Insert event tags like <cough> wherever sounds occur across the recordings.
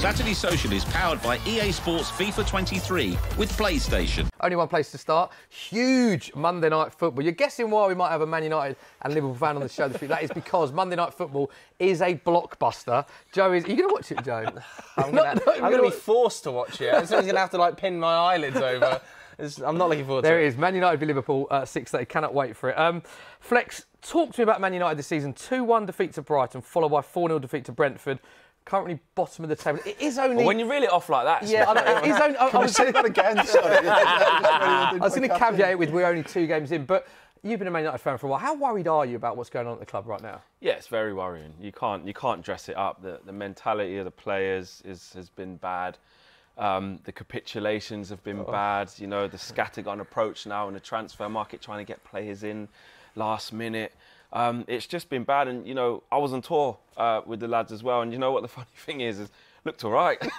Saturday Social is powered by EA Sports FIFA 23 with PlayStation. Only one place to start. Huge Monday night football. You're guessing why we might have a Man United and Liverpool fan on the show this week. That is because Monday night football is a blockbuster. Joe is. Are you going to watch it, Joe? I'm going to be forced to watch it. Someone's going to have to like pin my eyelids over. It's, I'm not looking forward there to it it. is. Man United v Liverpool at 6:30. Cannot wait for it. Um, Flex, talk to me about Man United this season. 2-1 defeat to Brighton, followed by 4-0 defeat to Brentford. Currently bottom of the table. It is only. Well, when you're really off like that, yeah, I know, it is only. I, I Can we was, say that again? <laughs> Sorry. <laughs> I was going to caveat it with we're only two games in, but you've been a Man United fan for a while. How worried are you about what's going on at the club right now? Yeah, it's very worrying. You can't you can't dress it up. The the mentality of the players is has been bad. Um, the capitulations have been bad. You know, the scattergun approach now in the transfer market, trying to get players in last minute. Um, it's just been bad. And you know, I was on tour uh, with the lads as well. And you know what the <laughs> funny thing is, is looked all right. <laughs>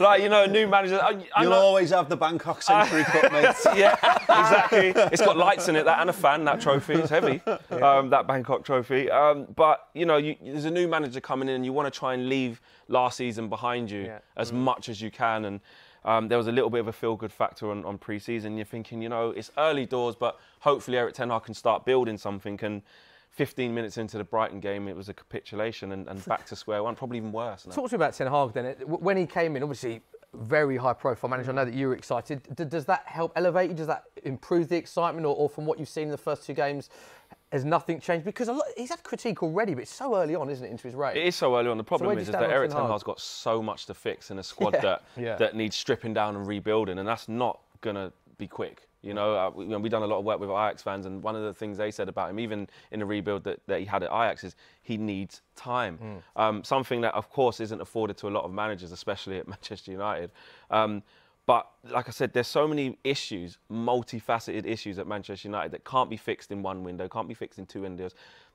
like you know, a new manager. I, I You'll know- always have the Bangkok Century Cup, <laughs> mate. yeah, exactly. It's got lights in it, that and a fan. That trophy, is heavy. Um, that Bangkok trophy. Um, but you know, you, there's a new manager coming in, and you want to try and leave last season behind you Yeah. as much as you can. And um, there was a little bit of a feel-good factor on, on pre-season. You're thinking, you know, it's early doors, but hopefully Erik Ten Hag can start building something. And 15 minutes into the Brighton game, it was a capitulation and, and back to square one, probably even worse. now. Talk to me about Ten Hag then. When he came in, obviously very high profile manager. I know that you were excited. Does that help elevate you? Does that improve the excitement, or, or from what you've seen in the first two games, has nothing changed? Because a lot, he's had critique already, but it's so early on, isn't it, into his reign? It is so early on. The problem do is, is that Erik Ten Ten Hag? Hag's got so much to fix in a <laughs> squad Yeah, that yeah. that needs stripping down and rebuilding, and that's not gonna be quick. You know, uh, we, we've done a lot of work with Ajax fans, and one of the things they said about him, even in the rebuild that, that he had at Ajax, is he needs time. Mm. Um, something that, of course, isn't afforded to a lot of managers, especially at <laughs> Manchester United. Um, but like I said, there's so many issues, multifaceted issues at Manchester United that can't be fixed in one window, can't be fixed in two windows.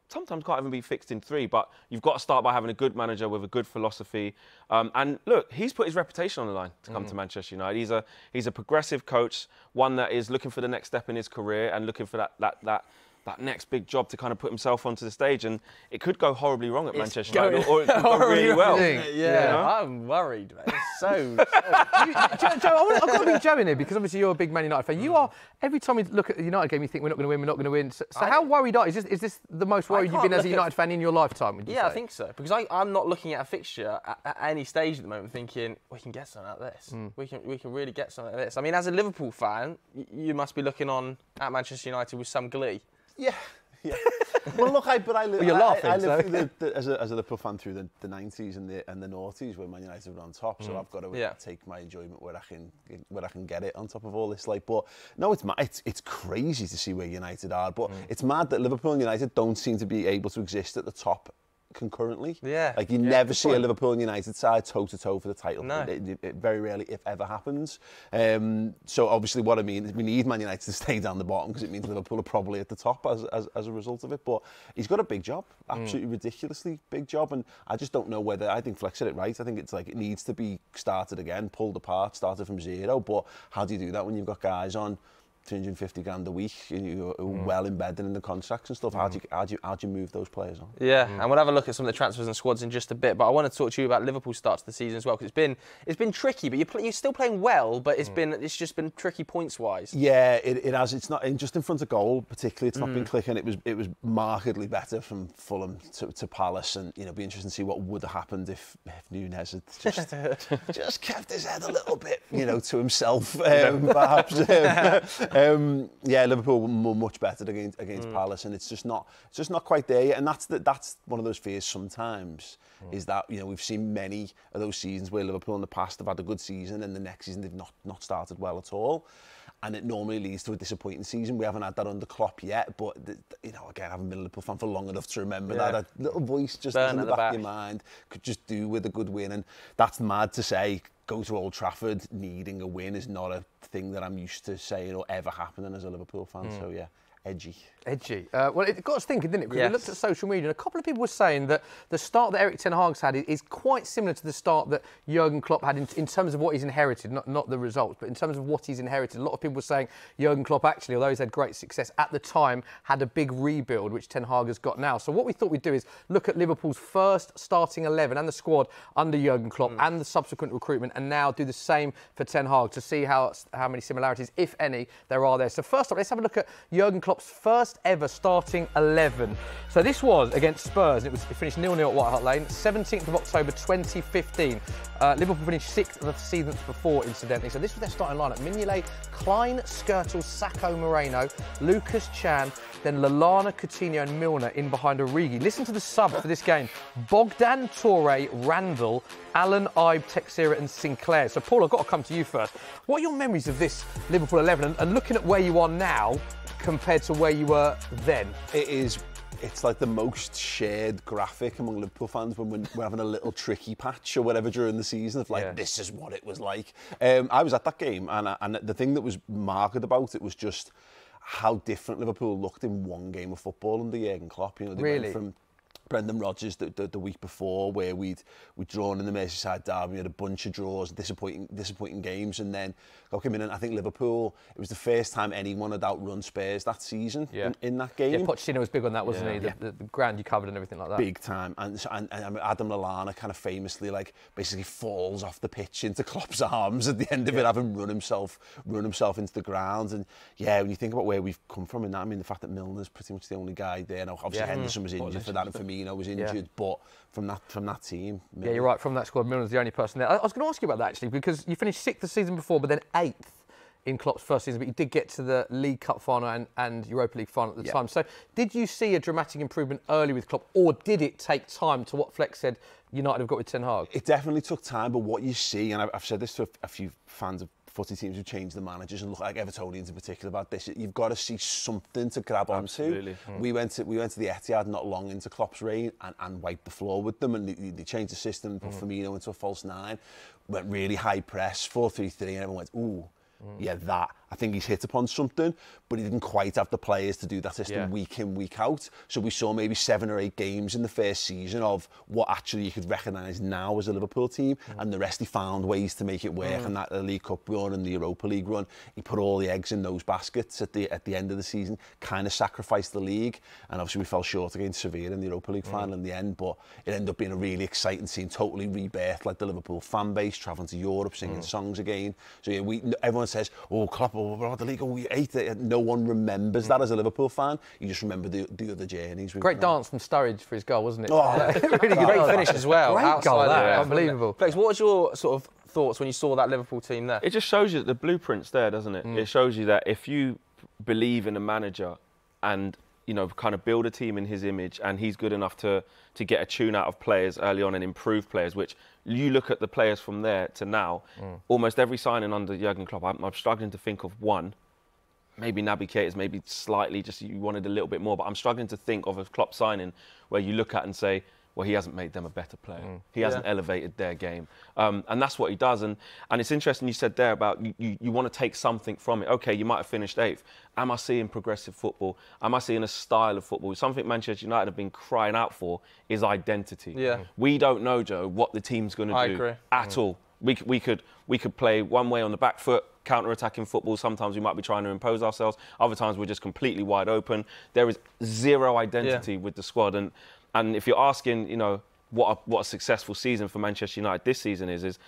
Sometimes can't even be fixed in three, but you've got to start by having a good manager with a good philosophy. Um, and look, he's put his reputation on the line to come to Manchester United. He's a he's a progressive coach, one that is looking for the next step in his career and looking for that that that that next big job to kind of put himself onto the stage. And it could go horribly wrong at Manchester United, or, or it could go really well. Yeah. Yeah, I'm worried, man. It's so. <laughs> You- Joe, Joe, I want, I've got to bring Joe in here because obviously you're a big Man United fan. You mm. are every time we look at the United game, you think we're not going to win, we're not going to win. So, so how worried are you? Is this, is this the most worried you've been as a look at- United fan in your lifetime? Would you Yeah, I think so. Because I, I'm not looking at a fixture at, at any stage at the moment thinking we can get something out of this. Mm. We can we can really get something out of this. I mean, as a Liverpool fan, you must be looking on at Manchester United with some glee. Yeah. <laughs> yeah. well, look, I, but I, li well, you're I, laughing, I, I lived so. through the, the, as, a, as a Liverpool fan through the, the 90s and the, and the noughties when Man United were on top, mm. so I've got to yeah. take my enjoyment where I can where I can get it on top of all this. Like, but no, it's it's, it's crazy to see where United are, but mm. it's mad that Liverpool and United don't seem to be able to exist at the top concurrently. Yeah. Like you Yeah, never see a. Liverpool and United side toe to toe for the title. No. It, it- it very rarely, if ever, happens. Um, so obviously, what I mean is we need Man United to <laughs> stay down the bottom because it means Liverpool are probably at the top as, as, as a result of it. But he's got a big job, absolutely ridiculously big job, and I just don't know whether I think Flex said it right. I think it's like it needs to be started again, pulled apart, started from zero. But how do you do that when you've got guys on? 250 grand a week, you're well embedded in the contracts and stuff. How do you how do you how do you move those players on? Yeah, and we'll have a look at some of the transfers and squads in just a bit. But I want to talk to you about Liverpool's start to the season as well because it's been it's been tricky. But you're, pl- you're still playing well, but it's been it's just been tricky points wise. Yeah, it, it has. It's not in, just in front of goal, particularly. It's not Mm. been clicking. It was it was markedly better from Fulham to, to Palace, and you know, be interesting to see what would have happened if, if Nunez had just <laughs> just kept his head a little bit, you know, to himself, um, perhaps. Um, <laughs> um, yeah, Liverpool much better against, against mm. Palace, and it's just not it's just not quite there yet. And that's the, that's one of those fears sometimes mm. is that you know we've seen many of those seasons where Liverpool in the past have had a good season, and the next season they've not not started well at all. and it normally leads to a disappointing season. We haven't had that under Klopp yet, but you know, again, I haven't been a Liverpool fan for long enough to remember yeah. that. A little voice just Burn in the, the back, back of your mind could just do with a good win, and that's mad to say go to Old Trafford needing a win is not a thing that I'm used to saying or ever happening as a Liverpool fan. Mm. So yeah, edgy. Edgy. Uh, well, it got us thinking, didn't it? Because Yes. we looked at social media, and a couple of people were saying that the start that Erik Ten Hag's had is quite similar to the start that Jurgen Klopp had in, in terms of what he's inherited, not, not the results, but in terms of what he's inherited. A lot of people were saying Jurgen Klopp actually, although he's had great success at the time, had a big rebuild, which Ten Hag has got now. So what we thought we'd do is look at Liverpool's first starting 11 and the squad under Jurgen Klopp and the subsequent recruitment, and now do the same for Ten Hag to see how how many similarities, if any, there are there. So first up, let's have a look at Jurgen Klopp's first ever starting 11. So this was against Spurs. It was it finished 0-0 at White Hart Lane, 17th of October 2015. Uh, Liverpool finished sixth of the seasons before, incidentally. So this was their starting lineup: Mignolet, Clyne, Skrtel, Sakho, Moreno, Lucas Can, then Lallana, Coutinho, and Milner in behind Origi. Listen to the sub for this game: Bogdan, Toure, Randall, Allen, Ibe, Teixeira, and Sinclair. So Paul, I've got to come to you first. What are your memories of this Liverpool 11, and, and looking at where you are now compared to where you were then? It is. It's like the most shared graphic among Liverpool fans when we're, we're having a little tricky patch or whatever during the season of like Yeah. this is what it was like. Um, I was at that game and I- and the thing that was marked about it was just how different Liverpool looked in one game of football under Jurgen Klopp. You know, they Really? went from Brendan Rodgers the, the, the week before where we'd we'd drawn in the Merseyside derby, we had a bunch of draws, disappointing disappointing games, and then got came in and I think Liverpool. It was the first time anyone had outrun Spurs that season Yeah. in, in that game. Yeah, Pochettino was big on that, wasn't Yeah. he? The, the, the ground you covered and everything like that. big time. And, and, and Adam Lallana kind of famously, like, basically falls off the pitch into <laughs> Klopp's arms at the end of it, having run himself, run himself into the ground. And yeah, when you think about where we've come from in that, I mean, the fact that Milner's pretty much the only guy there. Now, obviously Yeah. Henderson was mm. injured for that, and Firmino was injured, but from that from that team, Yeah, you're right. From that squad, Milner's the only person there. I, I was going to ask you about that actually, because you finished sixth the season before, but then eighth in Klopp's first season. But you did get to the League Cup final and, and Europa League final at the Yeah. time. So, did you see a dramatic improvement early with Klopp, or did it take time to what Flex said United have got with Ten Hag? It definitely took time, but what you see, and I've, I've said this to a, a few fans of footy teams who change the managers and look like Evertonians in particular about this. You've got to see something to grab Absolutely. onto. Mm. We went to we went to the Etihad not long into Klopp's reign and, and wiped the floor with them and they, they changed the system put mm. Firmino into a false nine. Went really high press, 4-3-3 and everyone went, ooh, mm. yeah, that. I think he's hit upon something, but he didn't quite have the players to do that system Yeah. week in, week out. So we saw maybe seven or eight games in the first season of what actually you could recognise now as a Liverpool team, mm. and the rest he found ways to make it work. Mm. And that uh, League Cup run and the Europa League run, he put all the eggs in those baskets at the at the end of the season. Kind of sacrificed the league, and obviously we fell short against Sevilla in the Europa League mm. final in the end. But it ended up being a really exciting scene, totally rebirthed like the Liverpool fan base travelling to Europe, singing songs again. So yeah, we everyone says, "Oh, Klopp, oh, we're out the league, oh, we ate it." No one remembers that mm. as a Liverpool fan. You just remember the the other journeys. we've Great dance from Sturridge for his goal, wasn't it? Oh, <laughs> really <laughs> good Great finish as well. Great outside goal, the- that. yeah. Unbelievable. Flex, what was your sort of thoughts when you saw that Liverpool team there? It just shows you that the blueprint's there, doesn't it? Mm. It shows you that if you believe in a manager and you know kind of build a team in his image and he's good enough to to get a tune out of players early on and improve players which you look at the players from there to now mm. almost every signing under Jurgen Klopp I'm, I'm struggling to think of one. Maybe Naby is maybe slightly just you wanted a little bit more but I'm struggling to think of a Klopp signing where you look at and say well he hasn't made them a better player. Mm. He hasn't elevated their game. Um, and that's what he does. And and it's interesting you said there about you, you, you want to take something from it. Okay you might have finished eighth. Am I seeing progressive football? Am I seeing a style of football? Something Manchester United have been crying out for is identity. Yeah. Mm. we don't know Joe what the team's going to do agree. at mm. all. We, we could we could play one way on the back foot, counter-attacking football. Sometimes we might be trying to impose ourselves. Other times we're just completely wide open. There is zero identity with the squad, and and if you're asking, you know, what a, what a successful season for Manchester United this season is, is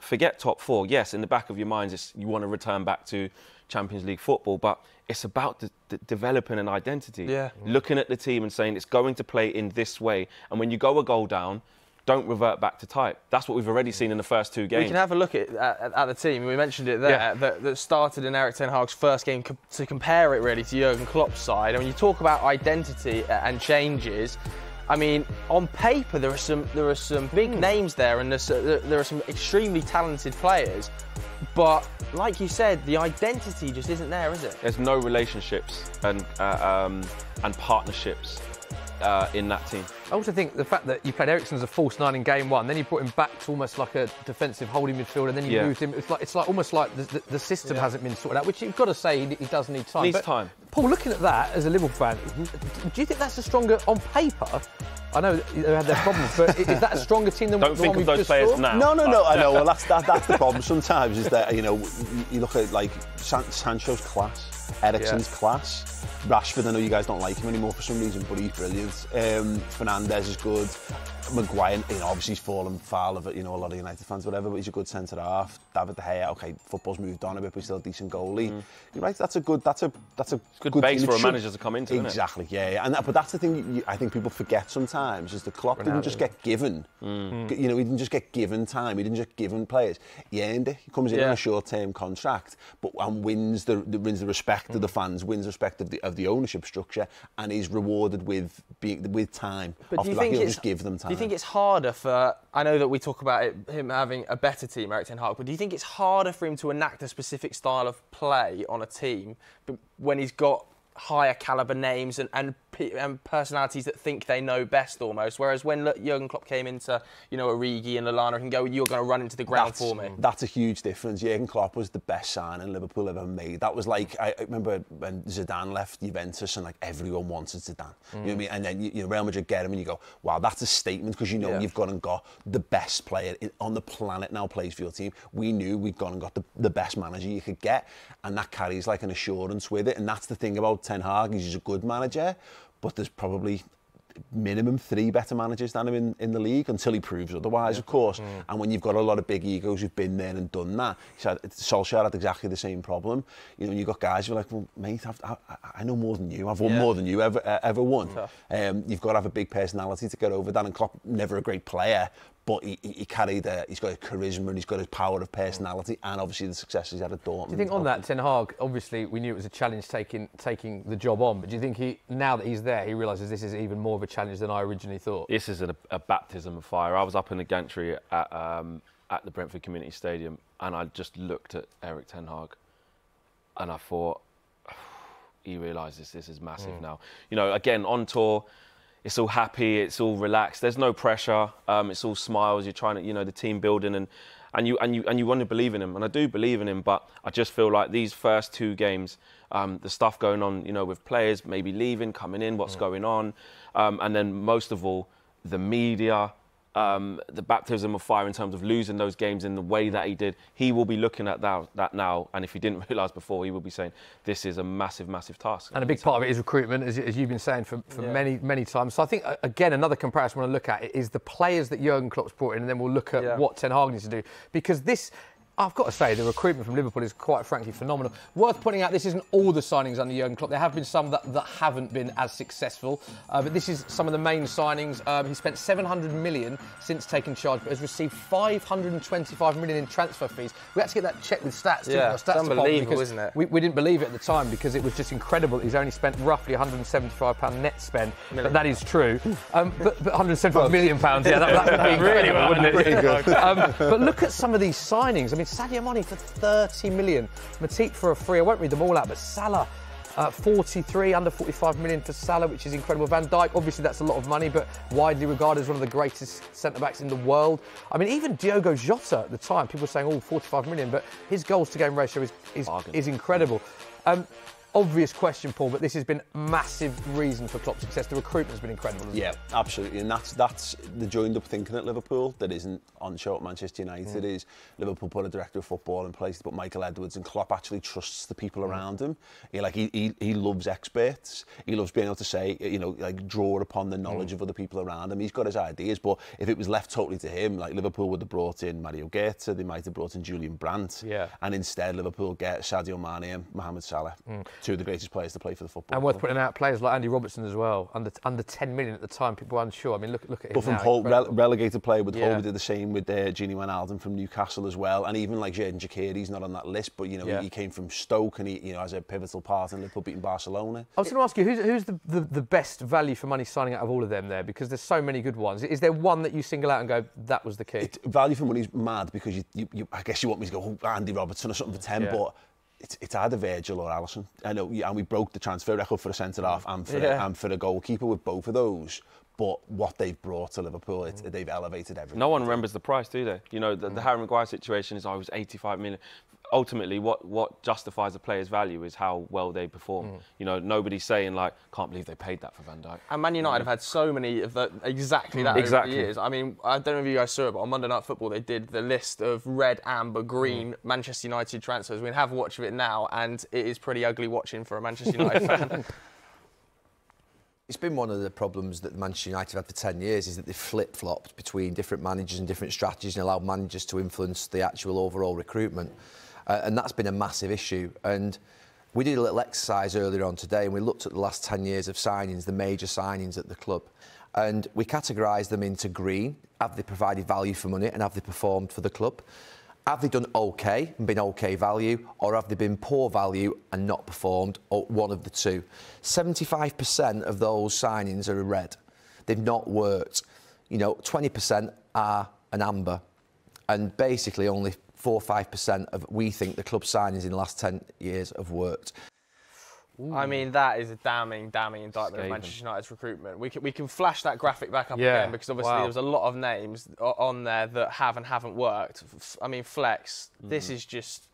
forget top four. Yes, in the back of your minds, it's, you want to return back to Champions League football, but it's about de- de- developing an identity. Yeah. Looking at the team and saying it's going to play in this way, and when you go a goal down. Don't revert back to type. That's what we've already seen in the first two games. We can have a look at, at, at the team. We mentioned it there Yeah. that, that started in Erik Ten Hag's first game to compare it really to Jurgen Klopp's side. And when you talk about identity uh, and changes, I mean, on paper there are some there are some big names there, and there's, uh, there are some extremely talented players. But like you said, the identity just isn't there, is it? There's no relationships and uh, um, and partnerships uh, in that team. I also think the fact that you played Eriksen as a false nine in game one, then you brought him back to almost like a defensive holding midfielder, and then you Yeah. moved him. It's like it's like almost like the, the, the system hasn't been sorted out, which you've got to say he, he does need time. Needs But, time. Paul, looking at that as a Liverpool fan, do you think that's a stronger on paper? I know they had their problems, but is that a stronger team than Don't the think one of we've those just players saw? now. No, no, no. I know. Well, that's that, that's the problem sometimes is that you know you, you look at like San, Sancho's class, Eriksen's class, Rashford. I know you guys don't like him anymore for some reason, but he's brilliant. Um, Fernandes is good. Maguire, you know, obviously he's fallen foul of it. You know, a lot of United fans, whatever, but he's a good centre half. David De Gea, okay, football's moved on a bit, but he's still a decent goalie. You're right. That's a good. That's a that's a good good base team. for a manager to come into, isn't it? Exactly. Yeah, yeah. And that, but that's the thing. You, I think people forget sometimes is the Klopp didn't just get given. Mm. You know, he didn't just get given time. He didn't just given players. He earned it. He comes in on a short-term contract, but and wins the, the wins the respect Mm. of the fans, wins the respect of the of the ownership structure, and is rewarded with being with time. But do you the think it's just give them time? Do you think it's harder for? I know that we talk about it, him having a better team, Erik Ten Hag, but do you think it's harder for him to enact a specific style of play on a team when he's got higher caliber names and, and, and personalities that think they know best almost? Whereas when Jurgen Klopp came into, you know, Origi and Lallana and go, you're going to run into the ground that's, for me. That's a huge difference. Jurgen Klopp was the best signing Liverpool ever made. That was like I, I remember when Zidane left Juventus and like everyone wanted Zidane. You know what I mm. mean? And then you, know Real Madrid get him and you go, wow, that's a statement because you know Yeah. you've gone and got the best player in, on the planet now plays for your team. We knew we'd gone and got the, the best manager you could get, and that carries like an assurance with it. And that's the thing about Ten Hag, he's a good manager, but there's probably minimum three better managers than him in, in the league until he proves otherwise, yeah. of course. Mm. And when you've got a lot of big egos who've been there and done that, had, Solskjaer had exactly the same problem. You know, when you've got guys who are like, well, mate, I've, I, I know more than you. I've won yeah. more than you ever uh, ever won. Um, you've got to have a big personality to get over that. And Klopp, never a great player, but he, he he carried, a, he's got a charisma and he's got his power of personality and obviously the success he's had at Dortmund. Do you think on that, Ten Hag, obviously we knew it was a challenge taking taking the job on, but do you think he now that he's there, he realises this is even more of a challenge than I originally thought? This is a, a baptism of fire. I was up in the gantry at, um, at the Brentford Community Stadium and I just looked at Erik Ten Hag and I thought, <sighs> he realises this is massive Mm. now. You know, again, on tour, it's all happy, it's all relaxed. There's no pressure. Um, it's all smiles. You're trying to, you know, the team building and, and you and you and you want to believe in him, and I do believe in him. But I just feel like these first two games, um, the stuff going on, you know, with players maybe leaving, coming in, what's going on, um, and then most of all, the media. Um, the baptism of fire in terms of losing those games in the way that he did, he will be looking at that, that now. And if he didn't <laughs> realise before, he will be saying, "This is a massive, massive task." And a big part of it is recruitment, as, as you've been saying for, for many, many times. So I think, again, another comparison I want to look at is the players that Jurgen Klopp's brought in, and then we'll look at Yeah. what Ten Hag needs to do. Because this, I've got to say, the recruitment from Liverpool is quite frankly phenomenal. Worth pointing out, this isn't all the signings under Jurgen Klopp. There have been some that, that haven't been as successful, uh, but this is some of the main signings. Um, he spent 700 million since taking charge, but has received 525 million in transfer fees. We had to get that checked with stats. Yeah, it's unbelievable, isn't it? We, we didn't believe it at the time because it was just incredible. He's only spent roughly 175 pound net spend, but that is true. Um, but, but 175 million pounds, yeah, that, that would be <laughs> really well, wouldn't it? Good. Um, but look at some of these signings. I mean, Sadio Mane for 30 million, Matip for a free. I won't read them all out, but Salah. Uh, 43 under 45 million for Salah, which is incredible. Van Dijk, obviously, that's a lot of money, but widely regarded as one of the greatest centre backs in the world. I mean, even Diogo Jota at the time, people were saying, oh, 45 million, but his goals to game ratio is, is, is incredible. Um, obvious question, Paul, but this has been massive reason for Klopp's success. The recruitment has been incredible. Yeah, it? absolutely, and that's that's the joined up thinking at Liverpool that isn't on show at Manchester United. Mm. Is Liverpool put a director of football in place, but Michael Edwards and Klopp actually trusts the people mm. around him. He like he, he he loves experts. He loves being able to say you know like draw upon the knowledge mm. of other people around him. He's got his ideas, but if it was left totally to him, like Liverpool would have brought in Mario Goetze, they might have brought in Julian Brandt, Yeah. and instead Liverpool get Sadio Mane and Mohamed Salah, two of the greatest players to play for the football. And worth putting out players like Andy Robertson as well, under under 10 million at the time. People were unsure. I mean, look look at him But from now. Hull, rele- relegated player with Hull, Yeah. we did the same with uh, Gini Wijnaldum from Newcastle as well, and even like Xherdan he's not on that list, but you know Yeah. he, he came from Stoke and he you know has a pivotal part in Liverpool beating Barcelona. I was going to ask you, who's, who's the, the, the best value for money signing out of all of them there? Because there's so many good ones. Is there one that you single out and go, that was the key? Value for money's mad because you, you, you I guess you want me to go oh, Andy Robertson or something for ten, Yeah. but it's, it's either Virgil or Alisson. I know, and we broke the transfer record for a centre half and for Yeah. a, and for a goalkeeper with both of those. But what they've brought to Liverpool, it, Mm. they've elevated everything. No one remembers the price, do they? You know, the, the Harry Maguire situation is, oh, it was 85 million. Ultimately, what, what justifies a player's value is how well they perform. Mm. You know, nobody's saying, like, can't believe they paid that for Van Dijk. And Man United have had so many of the, exactly mm. that Exactly. over the years. I mean, I don't know if you guys saw it, but on Monday Night Football they did the list of red, amber, green mm. Manchester United transfers. We have a watch of it now, and it is pretty ugly watching for a Manchester <laughs> United fan. It's been one of the problems that Manchester United have had for 10 years is that they've flip-flopped between different managers and different strategies and allowed managers to influence the actual overall recruitment. Uh, and that's been a massive issue. And we did a little exercise earlier on today and we looked at the last 10 years of signings, the major signings at the club. And we categorised them into green. Have they provided value for money and have they performed for the club? Have they done okay and been okay value, or have they been poor value and not performed, or one of the two? 75% of those signings are red. They've not worked. You know, 20% are an amber. And basically, only 4 or 5% of we think the club signings in the last 10 years have worked. I mean, that is a damning, damning indictment Scathing. of Manchester United's recruitment. We can, we can flash that graphic back up Yeah, again because obviously wow. there was a lot of names on there that have and haven't worked. I mean, Flex, Mm. this is just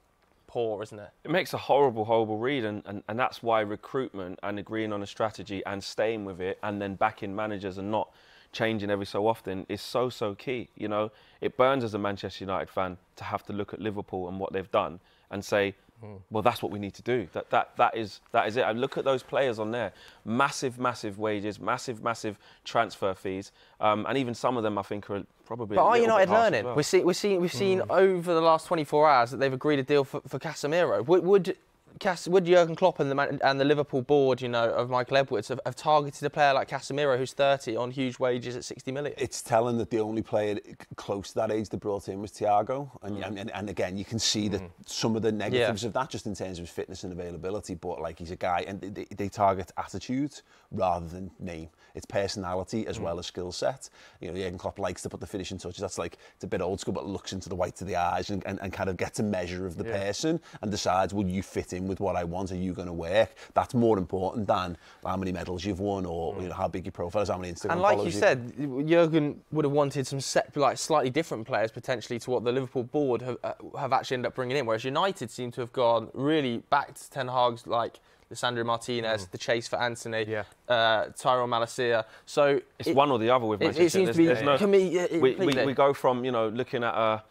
poor, isn't it? It makes a horrible, horrible read, and, and, and that's why recruitment and agreeing on a strategy and staying with it and then backing managers and not changing every so often is so, so key. You know, it burns as a Manchester United fan to have to look at Liverpool and what they've done and say, well, that's what we need to do. That, that, that, is, that is it. And look at those players on there. Massive, massive wages, massive, massive transfer fees. Um, and even some of them, I think, are probably. But are United harsh learning? well. We're see, we're seeing, we've seen over the last 24 hours that they've agreed a deal for, for Casemiro. Would, would, Cas, would Jurgen Klopp and the, Man- and the Liverpool board, you know, of Michael Edwards have, have targeted a player like Casemiro who's 30 on huge wages at 60 million? It's telling that the only player close to that age they brought in was Thiago. And, Mm. and, and, again, you can see that some of the negatives of that just in terms of his fitness and availability. But like he's a guy, and they, they target attitude rather than name. It's personality Mm. as well as skill set. You know, Jurgen Klopp likes to put the finishing touches. That's like, it's a bit old school, but looks into the whites of the eyes and, and, and kind of gets a measure of the person and decides, will you fit in with what I want? Are you going to work? That's more important than how many medals you've won or you know, how big your profile is, how many Instagram Mm. And like you followers said, Jurgen would have wanted some set, like slightly different players potentially to what the Liverpool board have, uh, have actually ended up bringing in. Whereas United seem to have gone really back to Ten Hag's like Lisandro Martinez, the chase for Antony, Yeah. uh, Tyrell Malacia. So It's it- one or the other with it- it Manchester. seems to be there's no- commi- yeah, we, we, completely. we go from you know looking at a,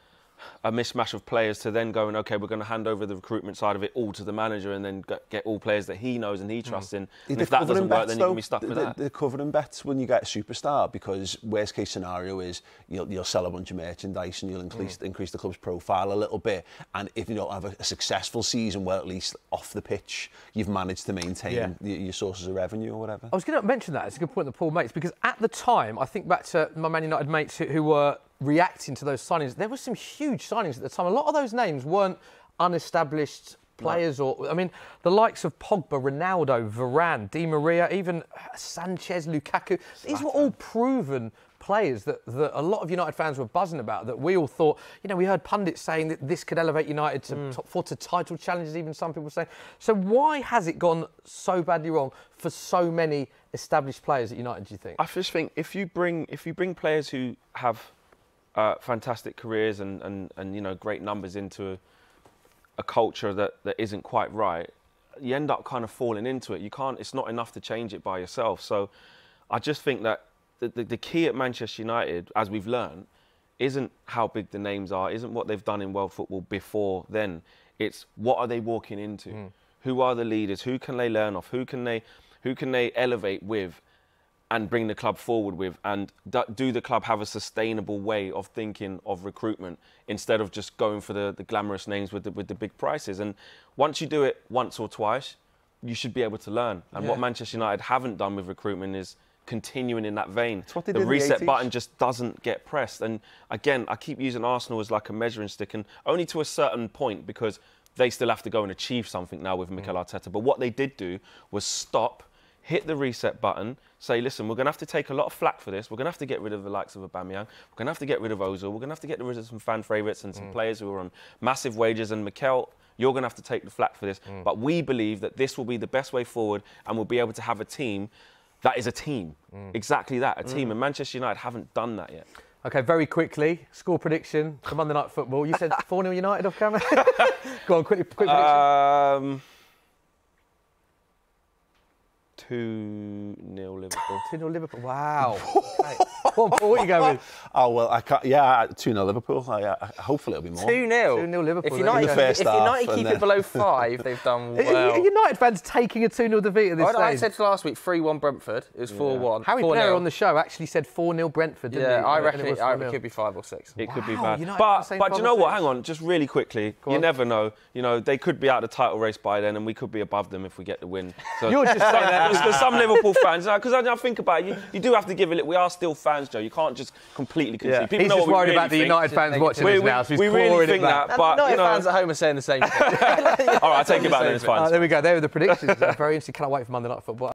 a mismatch of players to then going okay we're going to hand over the recruitment side of it all to the manager and then get, get all players that he knows and he trusts in and They're if that covering doesn't work bets, then you can though. be stuck with They're- that They're covering bets when you get a superstar because worst case scenario is you'll, you'll sell a bunch of merchandise and you'll increase, Mm. increase the club's profile a little bit. And if you don't have a, a successful season, well, at least off the pitch, you've managed to maintain Yeah. your, your sources of revenue or whatever. I was going to mention that. It's a good point that Paul makes because at the time, I think back to my Man United mates who, who were reacting to those signings. There were some huge signings at the time. A lot of those names weren't unestablished players, or I mean, the likes of Pogba, Ronaldo, Varane, Di Maria, even Sanchez, Lukaku. These were all proven players that, that a lot of United fans were buzzing about. That we all thought, you know, we heard pundits saying that this could elevate United to mm. top four to title challenges. Even some people saying. So why has it gone so badly wrong for so many established players at United? Do you think? I just think if you bring if you bring players who have uh, fantastic careers and, and, and you know great numbers into a, a culture that, that isn't quite right, you end up kind of falling into it. You can't. It's not enough to change it by yourself. So, I just think that the, the, the key at Manchester United, as we've learned, isn't how big the names are, isn't what they've done in world football before then. It's what are they walking into? Who are the leaders? Who can they learn off? Who can they, who can they elevate with? And bring the club forward with? And do, do the club have a sustainable way of thinking of recruitment instead of just going for the, the glamorous names with the, with the big prices? And once you do it once or twice, you should be able to learn. And what Manchester United haven't done with recruitment is continuing in that vein. what they the in the reset button just doesn't get pressed. And again, I keep using Arsenal as like a measuring stick, and only to a certain point because they still have to go and achieve something now with Mikel mm. Arteta. But what they did do was stop, hit the reset button, say, listen, we're going to have to take a lot of flack for this. We're going to have to get rid of the likes of Aubameyang. We're going to have to get rid of Ozil. We're going to have to get rid of some fan favourites and some mm. players who are on massive wages. And Mikel, you're going to have to take the flack for this. Mm. But we believe that this will be the best way forward and we'll be able to have a team that is a team. Mm. Exactly that, a team. And Manchester United haven't done that yet. Okay, very quickly, score prediction for Monday Night Football. You said <laughs> 4 0 United off camera? <laughs> Go on, quickly, quick prediction. Um, 2 0 Liverpool. <gasps> 2 0 Liverpool. Wow. okay. Go on, Paul, what are you going with? <laughs> Oh well, I can't. Yeah, two 0 Liverpool. I, uh, hopefully it'll be more. 2 0. 2-0 Liverpool, If there United, you go. if In the first United half, keep and it below five, they've done <laughs> well. Are United fans taking a 2 0 defeat at this I, I said last week 3 1 Brentford. It was 4 1. Harry Blair on the show actually said 4 0 Brentford, didn't Yeah, he? I reckon it it, I reckon it could be 5 or 6. It could be bad. United but but do you know what? Hang on, just really quickly. You on. never know. You know, they could be out of the title race by then, and we could be above them if we get the win. <laughs> So You're just saying that. There's, there's some Liverpool fans because I, I think about it. You, you do have to give it. We are still fans, Joe. You can't just completely concede. Yeah. People He's know just what we worried really about the think. United fans watching We, this we, now, so he's we really clawing think it back. that, but United you know. fans at home are saying the same thing. <laughs> all right, I take it back then. It's <laughs> fine. Uh, there we go. There are the predictions. Very interesting. Cannot wait for Monday Night Football.